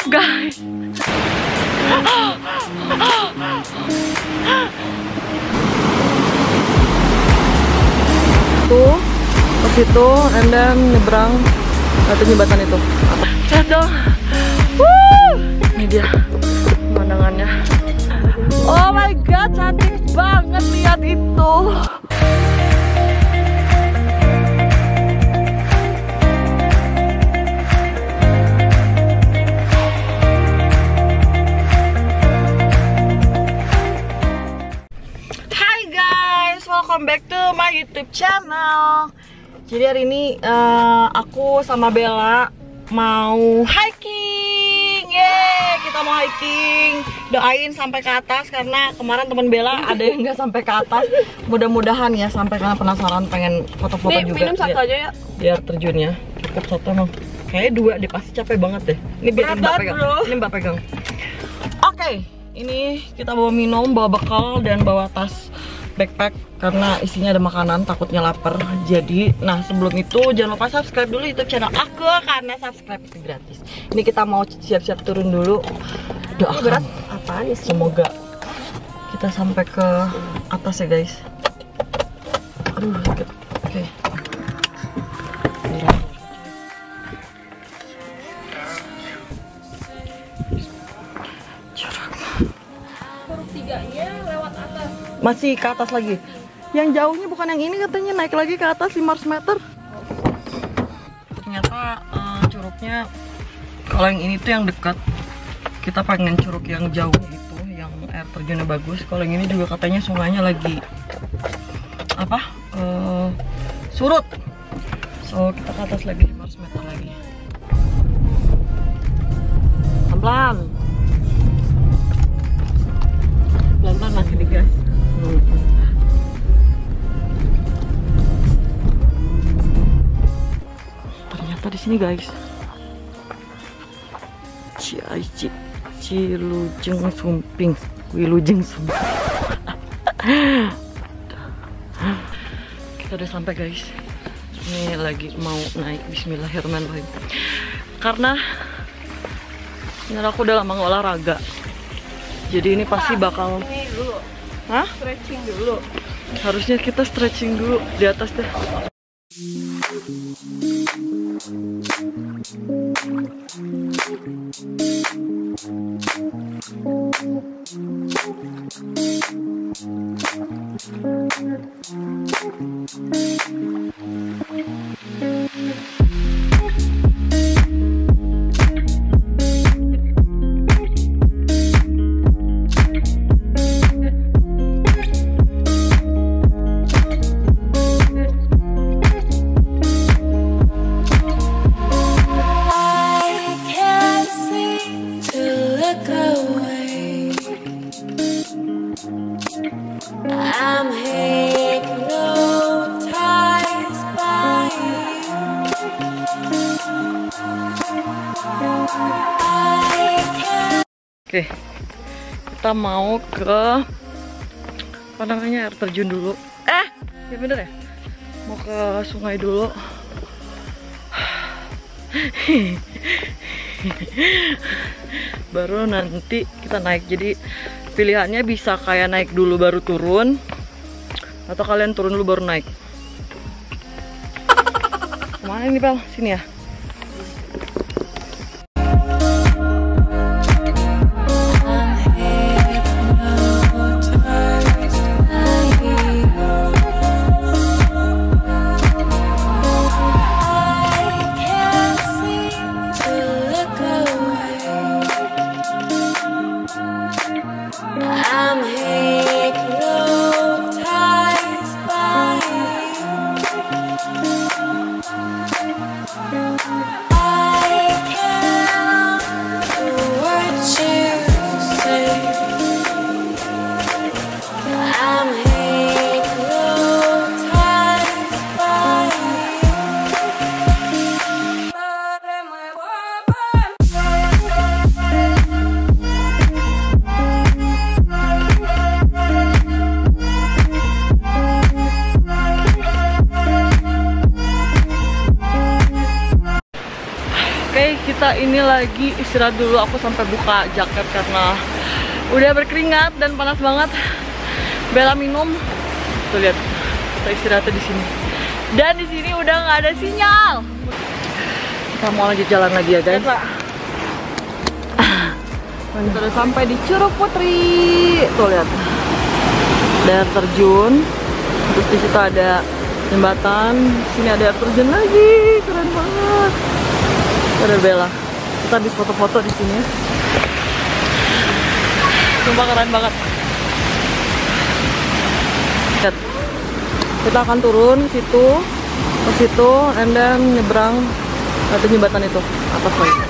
tutup guys. Tuh, ke situ, and then nyebrang atau jembatan itu. Lihat dong. Wuh, ini dia pemandangannya. Oh my god, cantik banget lihat itu. Welcome back to my YouTube channel. Jadi hari ini eh, aku sama Bella mau hiking. Yeay, kita mau hiking. Doain sampai ke atas karena kemarin teman Bella ada yang nggak sampai ke atas. Mudah-mudahan ya sampai karena penasaran pengen foto-foto juga. minum satu biar, aja ya. biar terjun ya. Cukup satu emang. Kayaknya dua deh pasti capek banget deh. Ini biar Mbak pegang. bro. Ini Mbak pegang. Oke, ini kita bawa minum, bawa bekal dan bawa tas backpack karena isinya ada makanan, takutnya lapar. Jadi, nah sebelum itu jangan lupa subscribe dulu YouTube channel aku karena subscribe itu gratis. Ini kita mau siap-siap turun dulu. Doakan. berat apaan sih? Semoga kita sampai ke atas ya guys. Aduh, sakit. Masih ke atas lagi. Yang jauhnya bukan yang ini katanya naik lagi ke atas 500 meter. Ternyata eh, curugnya kalau yang ini tuh yang dekat. Kita pengen curug yang jauh itu, yang air terjunnya bagus. Kalau yang ini juga katanya sungainya lagi apa? eh, surut. So kita ke atas lagi 500 meter lagi. Pelan-pelan sini guys. Ciaci Cilujeng Sumping. Wilujeng Sumping. Kita udah sampai guys. Ini lagi mau naik Bismillahirrahmanirrahim. Karena bener aku udah lama olahraga. Jadi ini pasti bakal Ini dulu, Hah? stretching dulu. Harusnya kita stretching dulu di atas deh. Thank you. Oke, kita mau ke apa namanya air terjun dulu. Eh, ya bener ya. Mau ke sungai dulu. baru nanti kita naik. Jadi pilihannya bisa kayak naik dulu baru turun, atau kalian turun dulu baru naik. Ke mana ini Bel? Sini ya. Kita ini lagi istirahat dulu. Aku sampai buka jaket karena udah berkeringat dan panas banget. Bella minum. Tuh lihat, kita istirahatnya di sini. Dan di sini udah nggak ada sinyal. Kita mau lanjut jalan lagi ya guys. Kita udah sampai di Curug Putri. Tuh lihat. Air terjun. Terus di situ ada jembatan. Sini ada air terjun lagi. Keren banget. Ada Bella. Kita habis foto-foto di sini. Sumpah keren banget. Lihat. Kita akan turun situ ke situ and then nyebrang atau jembatan itu atas lagi.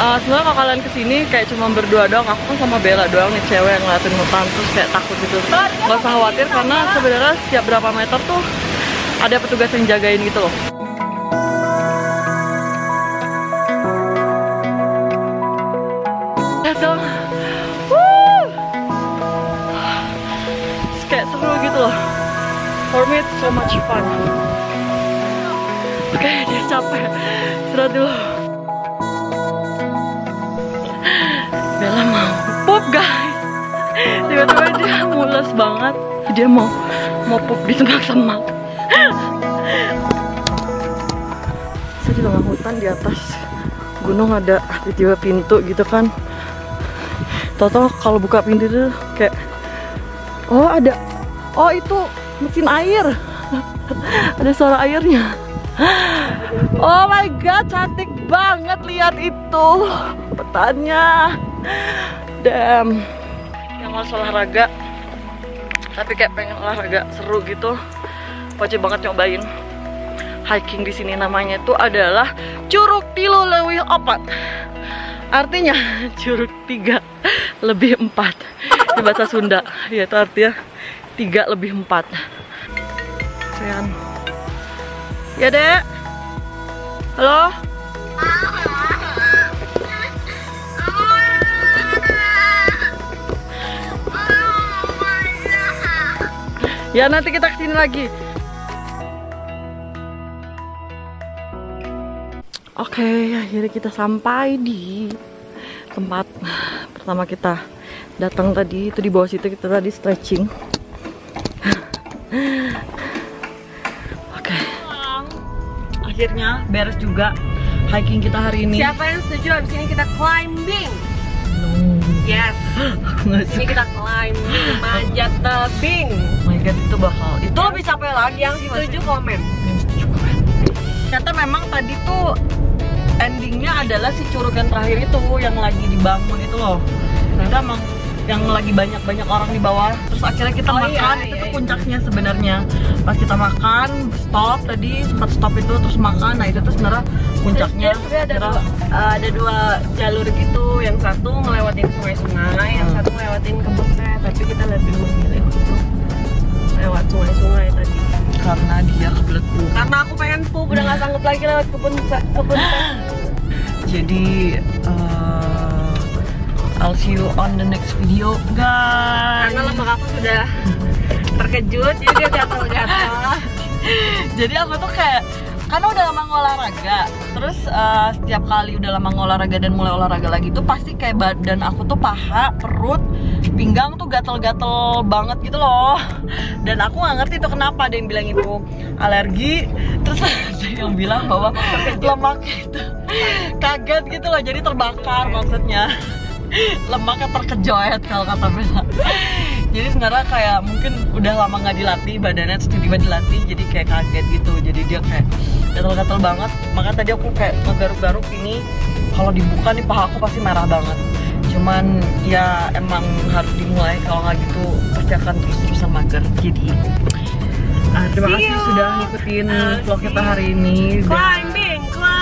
Eh, sebenarnya kalau kalian ke sini kayak cuma berdua doang, aku kan sama Bella doang nih cewek yang ngeliatin hutan terus kayak takut gitu. Gak usah khawatir karena sebenarnya setiap berapa meter tuh ada petugas yang jagain gitu loh. Dong. Kayak seru gitu loh. For me it's so much fun. Oke, dia capek. Istirahat dulu. Mules banget. Dia mau mau pup di semak-semak. Saya di tengah hutan di atas gunung ada tiba-tiba pintu gitu kan. Toto kalau buka pintu itu kayak oh ada oh itu mesin air. ada suara airnya. Oh my god, cantik banget lihat itu petanya. Damn. Yang mau olahraga tapi kayak pengen olahraga seru gitu. Wajib banget nyobain. Hiking di sini namanya itu adalah Curug Tilu Lewih Opat. Artinya curug tiga lebih empat di bahasa Sunda. Ya itu artinya tiga lebih empat. Sayang. Ya dek. Halo. Ya nanti kita ke sini lagi. Oke, akhirnya kita sampai di tempat pertama kita datang tadi itu di bawah situ kita tadi stretching. Oke. Akhirnya beres juga hiking kita hari ini. Siapa yang setuju abis ini kita climbing? Yes. Aku nggak Ini kita climbing, manjat tebing. Itu bakal itu lebih capek lagi Yang setuju komen. Yang setuju komen. Ternyata memang tadi tuh endingnya adalah si curug yang terakhir itu yang lagi dibangun itu loh. Ternyata emang yang lagi banyak-banyak orang di bawah. Terus akhirnya kita Oh, makan iya, itu iya, tuh iya. puncaknya sebenarnya. Pas kita makan, stop tadi sempat stop itu terus makan. Nah itu tuh sebenarnya puncaknya. Terus ada dua, eh, ada dua jalur gitu. Yang satu ngelewatin sungai-sungai, yang Hmm. satu ngelewatin kebun teh. Tapi kita lebih karena dia kebelet pup. Karena aku pengen pup, udah nggak sanggup lagi lewat kebun kebun. Jadi uh, I'll see you on the next video guys. Karena lemak aku sudah terkejut jadi dia gatal-gatal jadi aku tuh kayak karena udah lama olahraga terus eh, setiap kali udah lama olahraga dan mulai olahraga lagi tuh pasti kayak badan aku tuh paha perut pinggang tuh gatel-gatel banget gitu loh. Dan aku nggak ngerti tuh kenapa ada yang bilang itu alergi. Terus ada yang bilang bahwa lemaknya itu kaget gitu loh jadi terbakar maksudnya. Lemaknya terkejoet kalau kata Bella. Jadi sebenarnya kayak mungkin udah lama nggak dilatih badannya terus tiba-tiba dilatih jadi kayak kaget gitu. Jadi dia kayak gatel-gatel banget. Maka tadi aku kayak ngegaruk-garuk ini. Kalau dibuka nih paha aku pasti merah banget cuman ya emang harus dimulai kalau nggak gitu pasti akan terus-terusan mager jadi ah, terima See kasih you. sudah ngikutin Ah, vlog kita hari ini climbing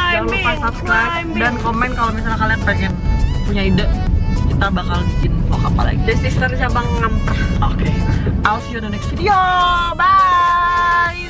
jangan lupa subscribe climbing. dan komen kalau misalnya kalian pengen punya ide kita bakal bikin vlog apa lagi The sister cabang ngampah Oke, I'll see you in the next video. Bye.